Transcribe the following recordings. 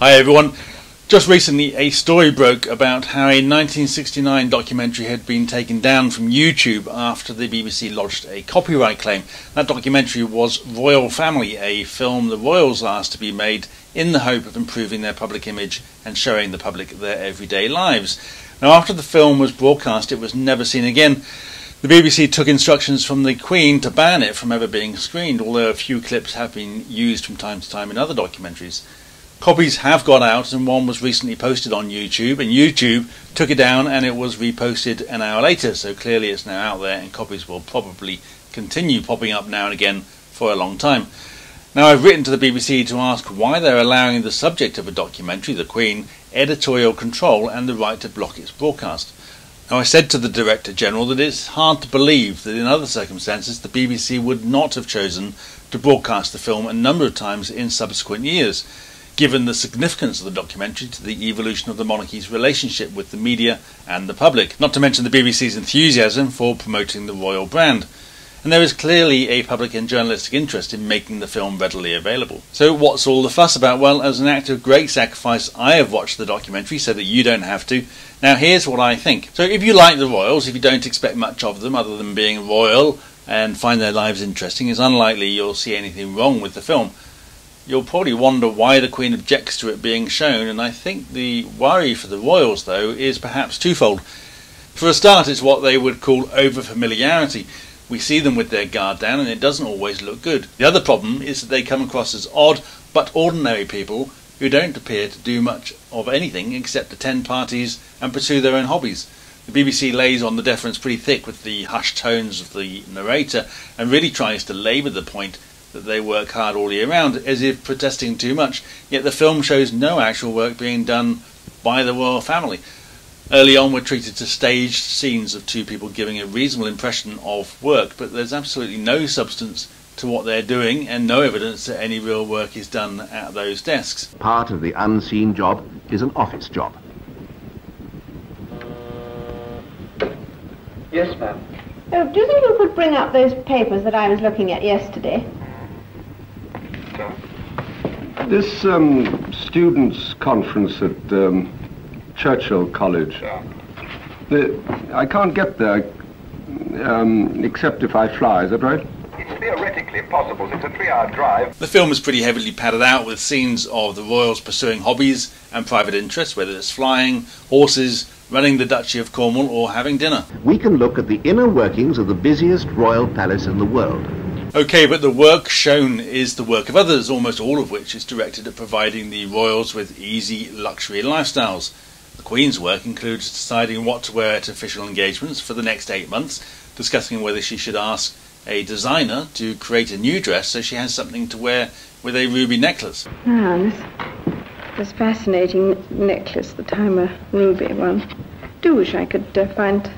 Hi everyone. Just recently, a story broke about how a 1969 documentary had been taken down from YouTube after the BBC lodged a copyright claim. That documentary was Royal Family, a film the royals asked to be made in the hope of improving their public image and showing the public their everyday lives. Now, after the film was broadcast, it was never seen again. The BBC took instructions from the Queen to ban it from ever being screened, although a few clips have been used from time to time in other documentaries. Copies have got out, and one was recently posted on YouTube, and YouTube took it down and it was reposted an hour later, so clearly it's now out there, and copies will probably continue popping up now and again for a long time. Now, I've written to the BBC to ask why they're allowing the subject of a documentary, the Queen, editorial control and the right to block its broadcast. Now, I said to the Director General that it's hard to believe that in other circumstances the BBC would not have chosen to broadcast the film a number of times in subsequent years given the significance of the documentary to the evolution of the monarchy's relationship with the media and the public, not to mention the BBC's enthusiasm for promoting the royal brand. And there is clearly a public and journalistic interest in making the film readily available. So, what's all the fuss about? Well, as an act of great sacrifice, I have watched the documentary so that you don't have to. Now, here's what I think. So, if you like the royals, if you don't expect much of them other than being royal and find their lives interesting, it's unlikely you'll see anything wrong with the film you'll probably wonder why the Queen objects to it being shown, and I think the worry for the royals, though, is perhaps twofold. For a start, it's what they would call over familiarity. We see them with their guard down, and it doesn't always look good. The other problem is that they come across as odd but ordinary people who don't appear to do much of anything except attend parties and pursue their own hobbies. The BBC lays on the deference pretty thick with the hushed tones of the narrator and really tries to labour the point that they work hard all year round, as if protesting too much. Yet the film shows no actual work being done by the royal family. Early on, we're treated to staged scenes of two people giving a reasonable impression of work, but there's absolutely no substance to what they're doing and no evidence that any real work is done at those desks. Part of the unseen job is an office job. Yes, ma'am. Oh, do you think you could bring up those papers that I was looking at yesterday? This um, students' conference at um, Churchill College. The, I can't get there um, except if I fly, is that right? It's theoretically possible. It's a three-hour drive. The film is pretty heavily padded out with scenes of the royals pursuing hobbies and private interests, whether it's flying, horses, running the Duchy of Cornwall, or having dinner. We can look at the inner workings of the busiest royal palace in the world. Okay, but the work shown is the work of others, almost all of which is directed at providing the royals with easy luxury lifestyles. The Queen's work includes deciding what to wear at official engagements for the next eight months, discussing whether she should ask a designer to create a new dress so she has something to wear with a ruby necklace. Ah, this, this fascinating necklace, the Timur ruby one. do wish I could uh, find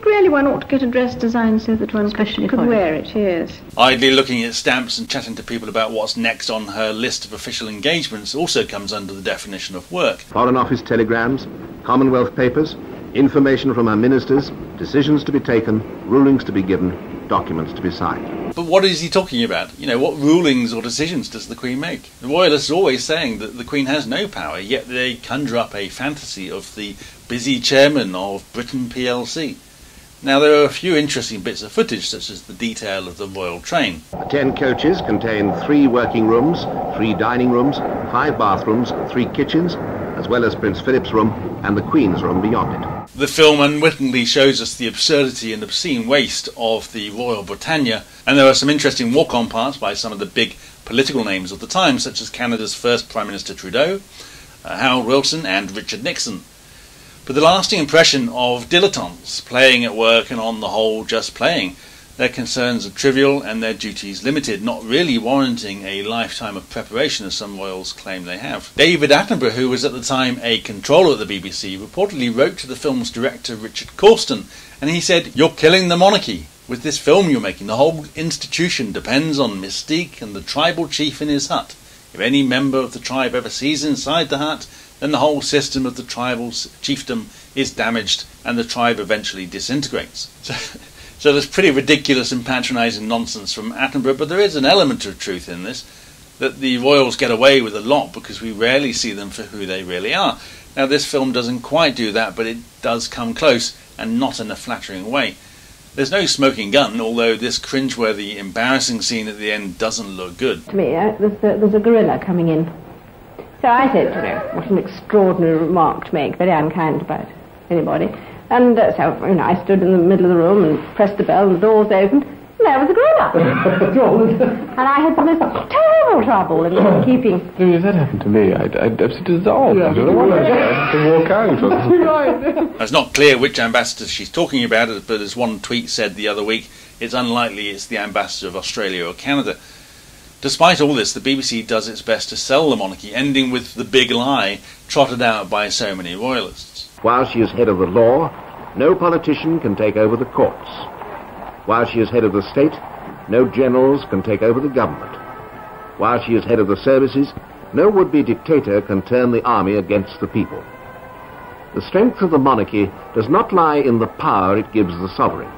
think really one ought to get a dress designed so that one Especially could, could wear it, yes. Idly looking at stamps and chatting to people about what's next on her list of official engagements also comes under the definition of work. Foreign Office telegrams, Commonwealth papers, information from our ministers, decisions to be taken, rulings to be given, documents to be signed. But what is he talking about? You know, what rulings or decisions does the Queen make? The Royalists are always saying that the Queen has no power, yet they conjure up a fantasy of the busy chairman of Britain PLC. Now, there are a few interesting bits of footage, such as the detail of the royal train. The ten coaches contain three working rooms, three dining rooms, five bathrooms, three kitchens, as well as Prince Philip's room and the Queen's room beyond it. The film unwittingly shows us the absurdity and obscene waste of the Royal Britannia, and there are some interesting walk-on parts by some of the big political names of the time, such as Canada's first Prime Minister Trudeau, uh, Harold Wilson, and Richard Nixon but the lasting impression of dilettantes playing at work and on the whole just playing. Their concerns are trivial and their duties limited, not really warranting a lifetime of preparation as some royals claim they have. David Attenborough, who was at the time a controller at the BBC, reportedly wrote to the film's director Richard Cawston and he said, You're killing the monarchy. With this film you're making, the whole institution depends on Mystique and the tribal chief in his hut. If any member of the tribe ever sees inside the hut, then the whole system of the tribal chiefdom is damaged and the tribe eventually disintegrates. So, so there's pretty ridiculous and patronising nonsense from Attenborough, but there is an element of truth in this. that the royals get away with a lot because we rarely see them for who they really are. Now, this film doesn't quite do that, but it does come close, and not in a flattering way. There's no smoking gun, although this cringeworthy, embarrassing scene at the end doesn't look good. To me, uh, there's, a, there's a gorilla coming in. So I said, you know, what an extraordinary remark to make, very unkind about anybody. And uh, so, you know, I stood in the middle of the room and pressed the bell, and the doors opened, and there was a grown-up. and I had the most terrible trouble in keeping. If that happened to me, I'd, I'd have to dissolve. Yeah, I don't know what I'd to walk out. It's not clear which ambassador she's talking about, but as one tweet said the other week, it's unlikely it's the ambassador of Australia or Canada. Despite all this, the BBC does its best to sell the monarchy, ending with the big lie trotted out by so many royalists. While she is head of the law, no politician can take over the courts. While she is head of the state, no generals can take over the government. While she is head of the services, no would-be dictator can turn the army against the people. The strength of the monarchy does not lie in the power it gives the sovereign,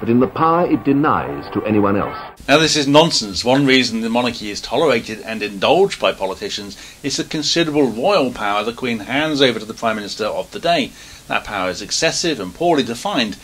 but in the power it denies to anyone else. Now, this is nonsense. One reason the monarchy is tolerated and indulged by politicians is the considerable royal power the Queen hands over to the Prime Minister of the day. That power is excessive and poorly defined,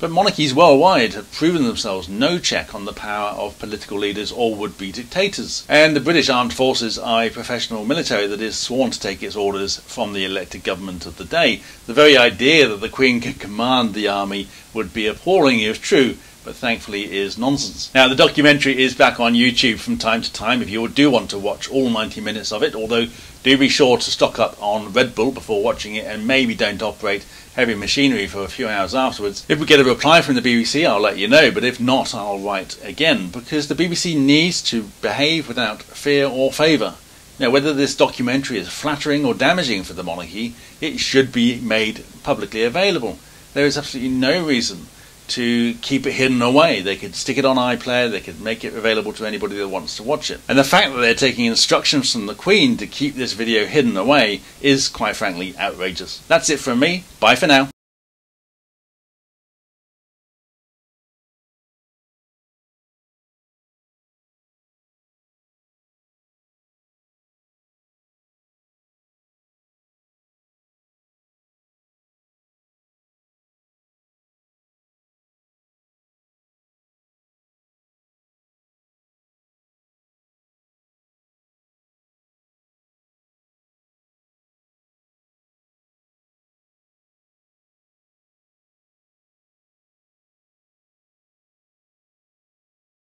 but monarchies worldwide have proven themselves no check on the power of political leaders or would be dictators. And the British Armed Forces are a professional military that is sworn to take its orders from the elected government of the day. The very idea that the Queen can command the army would be appalling if true but thankfully is nonsense. Now, the documentary is back on YouTube from time to time if you do want to watch all 90 minutes of it, although do be sure to stock up on Red Bull before watching it and maybe don't operate heavy machinery for a few hours afterwards. If we get a reply from the BBC, I'll let you know, but if not, I'll write again because the BBC needs to behave without fear or favour. Now, whether this documentary is flattering or damaging for the monarchy, it should be made publicly available. There is absolutely no reason to keep it hidden away. They could stick it on iPlayer, they could make it available to anybody that wants to watch it. And the fact that they're taking instructions from the Queen to keep this video hidden away is, quite frankly, outrageous. That's it from me. Bye for now.